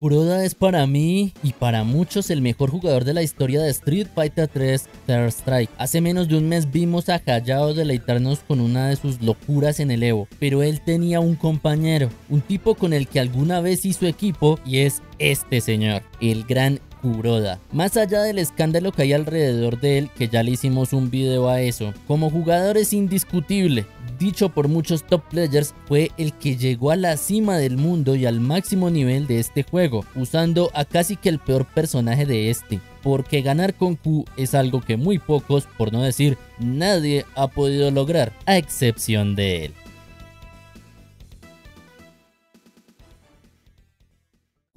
Kuroda es para mí y para muchos el mejor jugador de la historia de Street Fighter 3 Third Strike. Hace menos de un mes vimos a Hayao deleitarnos con una de sus locuras en el Evo, pero él tenía un compañero, un tipo con el que alguna vez hizo equipo y es este señor, el gran Kuroda. Más allá del escándalo que hay alrededor de él, que ya le hicimos un video a eso, como jugador es indiscutible, dicho por muchos top players, fue el que llegó a la cima del mundo y al máximo nivel de este juego, usando a casi que el peor personaje de este. Porque ganar con Q es algo que muy pocos, por no decir nadie, ha podido lograr, a excepción de él.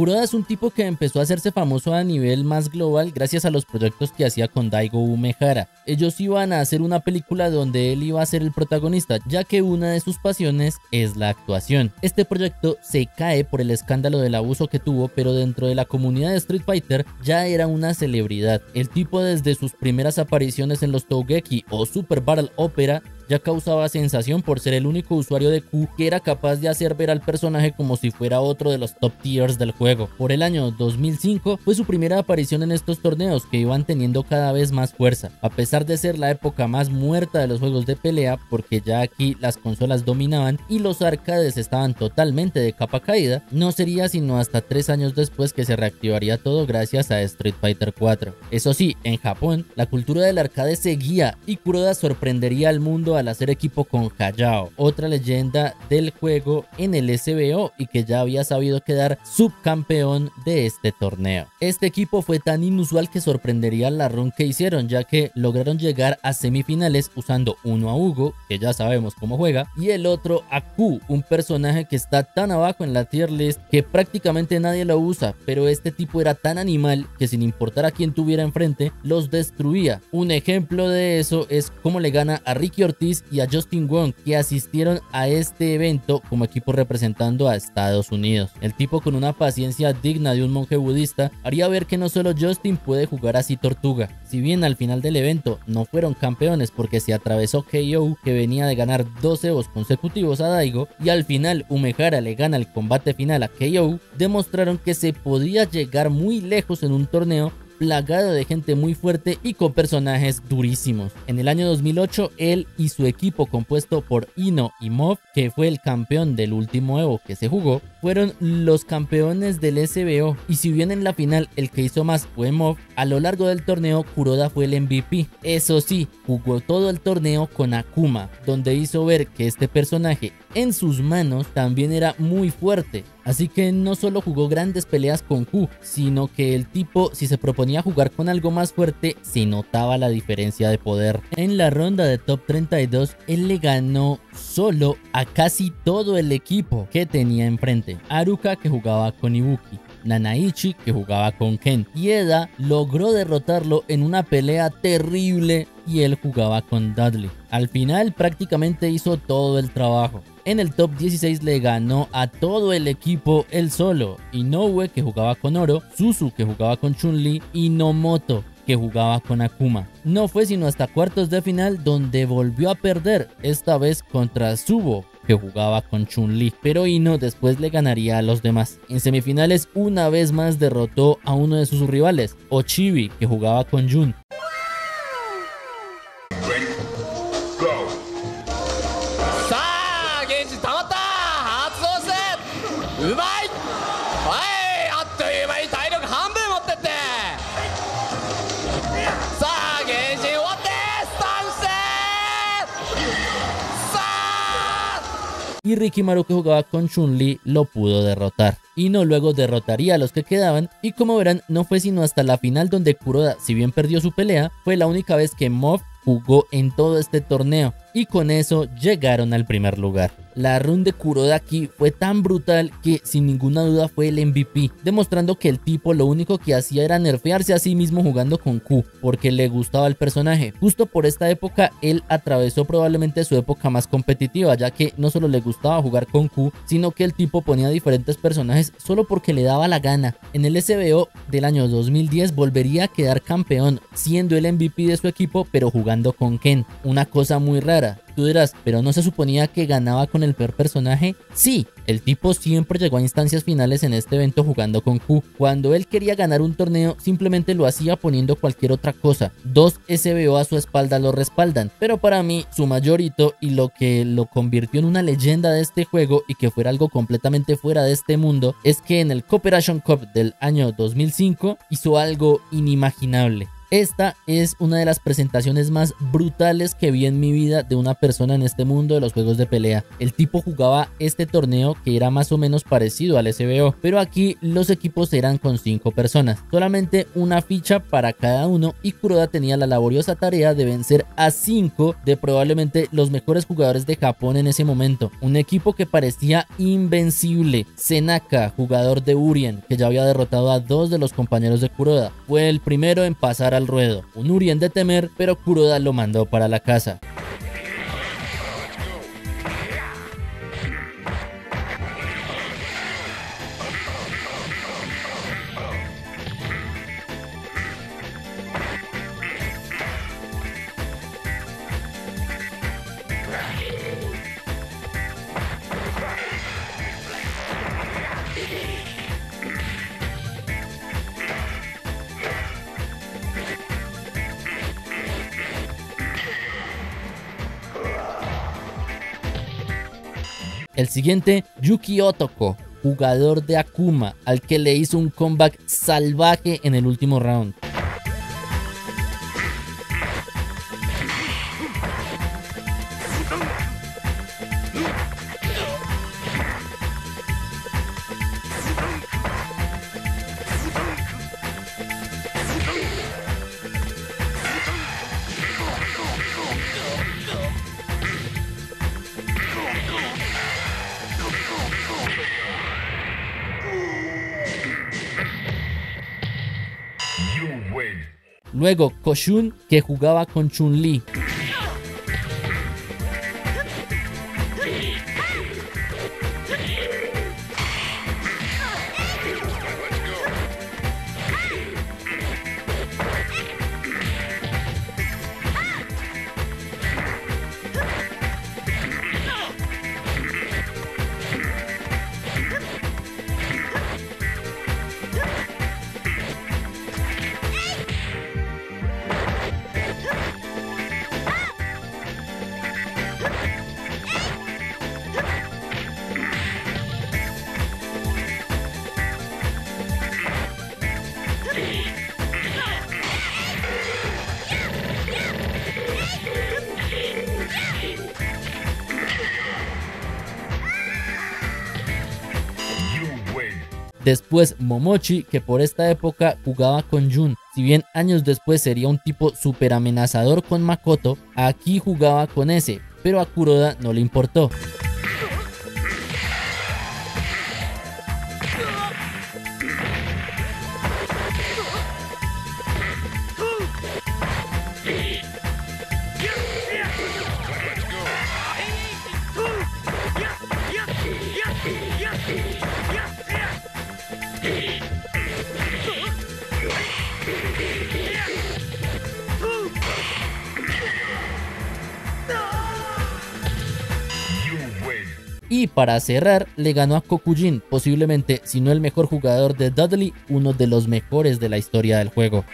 Kuroda es un tipo que empezó a hacerse famoso a nivel más global gracias a los proyectos que hacía con Daigo Umehara. Ellos iban a hacer una película donde él iba a ser el protagonista, ya que una de sus pasiones es la actuación. Este proyecto se cae por el escándalo del abuso que tuvo, pero dentro de la comunidad de Street Fighter ya era una celebridad. El tipo desde sus primeras apariciones en los Tougeki o Super Battle Opera ya causaba sensación por ser el único usuario de Q que era capaz de hacer ver al personaje como si fuera otro de los top tiers del juego. Por el año 2005 fue su primera aparición en estos torneos que iban teniendo cada vez más fuerza, a pesar de ser la época más muerta de los juegos de pelea porque ya aquí las consolas dominaban y los arcades estaban totalmente de capa caída, no sería sino hasta tres años después que se reactivaría todo gracias a Street Fighter 4. Eso sí, en Japón la cultura del arcade seguía y Kuroda sorprendería al mundo al hacer equipo con Hayao, otra leyenda del juego en el SBO y que ya había sabido quedar subcampeón de este torneo. Este equipo fue tan inusual que sorprendería la run que hicieron, ya que lograron llegar a semifinales usando uno a Hugo, que ya sabemos cómo juega, y el otro a Q, un personaje que está tan abajo en la tier list que prácticamente nadie lo usa, pero este tipo era tan animal que sin importar a quién tuviera enfrente, los destruía. Un ejemplo de eso es cómo le gana a Ricky Ortiz y a Justin Wong que asistieron a este evento como equipo representando a Estados Unidos. El tipo con una paciencia digna de un monje budista haría ver que no solo Justin puede jugar así tortuga. Si bien al final del evento no fueron campeones porque se atravesó KO que venía de ganar 12 Evos consecutivos a Daigo y al final Umehara le gana el combate final a KO, demostraron que se podía llegar muy lejos en un torneo plagado de gente muy fuerte y con personajes durísimos. En el año 2008, él y su equipo compuesto por Ino y Mob, que fue el campeón del último Evo que se jugó, fueron los campeones del SBO. Y si bien en la final el que hizo más fue Mob, a lo largo del torneo Kuroda fue el MVP. Eso sí, jugó todo el torneo con Akuma, donde hizo ver que este personaje en sus manos también era muy fuerte. Así que no solo jugó grandes peleas con Q, sino que el tipo si se proponía jugar con algo más fuerte se notaba la diferencia de poder. En la ronda de top 32 él le ganó solo a casi todo el equipo que tenía enfrente. Aruka que jugaba con Ibuki, Nanaichi que jugaba con Ken. Y Eda logró derrotarlo en una pelea terrible y él jugaba con Dudley. Al final prácticamente hizo todo el trabajo. En el top 16 le ganó a todo el equipo él solo. Inoue que jugaba con Oro, Suzu que jugaba con Chun-Li y Nomoto que jugaba con Akuma. No fue sino hasta cuartos de final donde volvió a perder, esta vez contra Subo, que jugaba con Chun-Li, pero Ino después le ganaría a los demás. En semifinales una vez más derrotó a uno de sus rivales, Ochibi, que jugaba con Jun. Rikimaru que jugaba con Chun-Li lo pudo derrotar. Y no luego derrotaría a los que quedaban y como verán no fue sino hasta la final donde Kuroda si bien perdió su pelea fue la única vez que Mob jugó en todo este torneo y con eso llegaron al primer lugar. La run de Kuroda aquí fue tan brutal que sin ninguna duda fue el MVP, demostrando que el tipo lo único que hacía era nerfearse a sí mismo jugando con Q, porque le gustaba el personaje. Justo por esta época él atravesó probablemente su época más competitiva, ya que no solo le gustaba jugar con Q, sino que el tipo ponía diferentes personajes solo porque le daba la gana. En el SBO del año 2010 volvería a quedar campeón, siendo el MVP de su equipo, pero jugando con Ken, una cosa muy rara pero no se suponía que ganaba con el peor personaje. Sí, el tipo siempre llegó a instancias finales en este evento jugando con Q. Cuando él quería ganar un torneo, simplemente lo hacía poniendo cualquier otra cosa. Dos SBO a su espalda lo respaldan, pero para mí su mayor hito y lo que lo convirtió en una leyenda de este juego y que fuera algo completamente fuera de este mundo es que en el Cooperation Cup del año 2005 hizo algo inimaginable. Esta es una de las presentaciones más brutales que vi en mi vida de una persona en este mundo de los juegos de pelea. El tipo jugaba este torneo que era más o menos parecido al SBO, pero aquí los equipos eran con 5 personas, solamente una ficha para cada uno y Kuroda tenía la laboriosa tarea de vencer a 5 de probablemente los mejores jugadores de Japón en ese momento. Un equipo que parecía invencible. Senaka, jugador de Urien, que ya había derrotado a dos de los compañeros de Kuroda, fue el primero en pasar a ruedo. Un Urien de temer, pero Kuroda lo mandó para la casa. El siguiente, Yuki Otoko, jugador de Akuma, al que le hizo un comeback salvaje en el último round. Luego Koshun que jugaba con Chun-Li. Después Momochi, que por esta época jugaba con Jun. Si bien años después sería un tipo súper amenazador con Makoto, aquí jugaba con ese, pero a Kuroda no le importó. Y para cerrar, le ganó a Kokujin, posiblemente, si no el mejor jugador de Dudley, uno de los mejores de la historia del juego.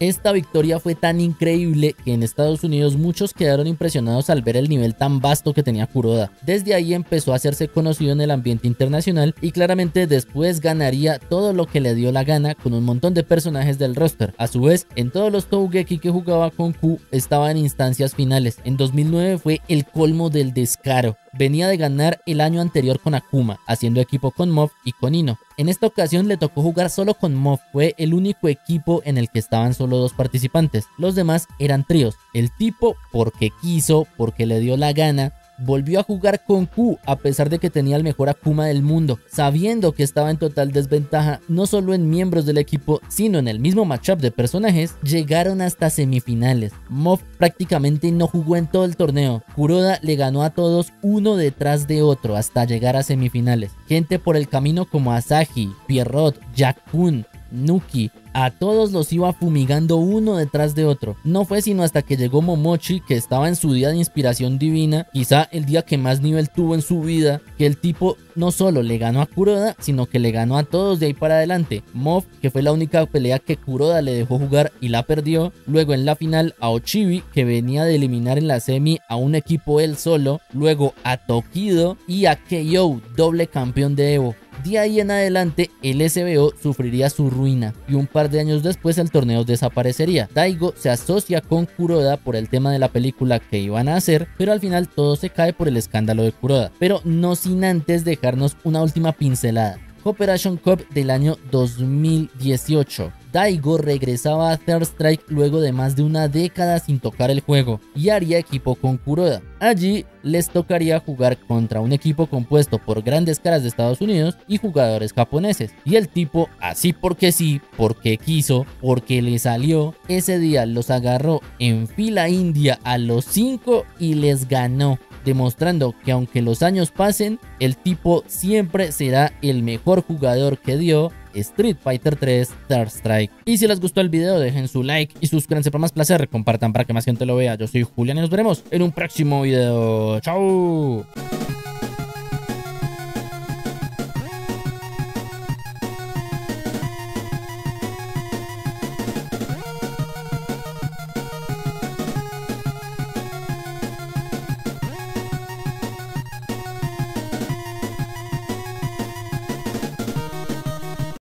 Esta victoria fue tan increíble que en Estados Unidos muchos quedaron impresionados al ver el nivel tan vasto que tenía Kuroda. Desde ahí empezó a hacerse conocido en el ambiente internacional y claramente después ganaría todo lo que le dio la gana con un montón de personajes del roster. A su vez, en todos los Tougeki que jugaba con Q estaba en instancias finales. En 2009 fue el colmo del descaro venía de ganar el año anterior con Akuma, haciendo equipo con Moff y con Ino. En esta ocasión le tocó jugar solo con Moff, fue el único equipo en el que estaban solo dos participantes. Los demás eran tríos. El tipo porque quiso, porque le dio la gana, volvió a jugar con Q a pesar de que tenía el mejor Akuma del mundo, sabiendo que estaba en total desventaja no solo en miembros del equipo, sino en el mismo matchup de personajes, llegaron hasta semifinales. Moff prácticamente no jugó en todo el torneo, Kuroda le ganó a todos uno detrás de otro hasta llegar a semifinales. Gente por el camino como Asahi, Pierrot, Jack Kun, Nuki, a todos los iba fumigando uno detrás de otro. No fue sino hasta que llegó Momochi, que estaba en su día de inspiración divina, quizá el día que más nivel tuvo en su vida, que el tipo no solo le ganó a Kuroda, sino que le ganó a todos de ahí para adelante. Moff, que fue la única pelea que Kuroda le dejó jugar y la perdió. Luego en la final a Ochibi, que venía de eliminar en la semi a un equipo él solo. Luego a Tokido y a KO, doble campeón de Evo. De ahí en adelante, el SBO sufriría su ruina y un par de años después el torneo desaparecería. Daigo se asocia con Kuroda por el tema de la película que iban a hacer, pero al final todo se cae por el escándalo de Kuroda. Pero no sin antes dejarnos una última pincelada. Operation Cup del año 2018. Daigo regresaba a Third Strike luego de más de una década sin tocar el juego y haría equipo con Kuroda. Allí les tocaría jugar contra un equipo compuesto por grandes caras de Estados Unidos y jugadores japoneses. Y el tipo, así porque sí, porque quiso, porque le salió, ese día los agarró en fila india a los 5 y les ganó demostrando que aunque los años pasen, el tipo siempre será el mejor jugador que dio Street Fighter 3 Third Strike. Y si les gustó el video, dejen su like y suscríbanse para más placer, compartan para que más gente lo vea. Yo soy Julián y nos veremos en un próximo video. ¡Chao!